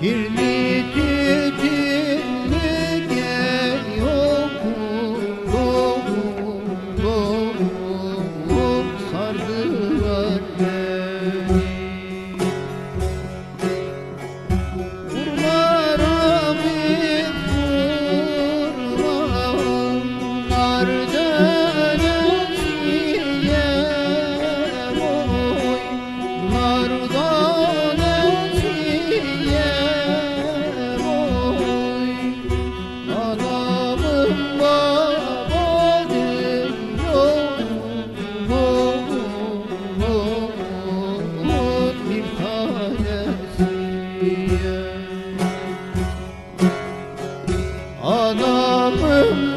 Kirli Anamın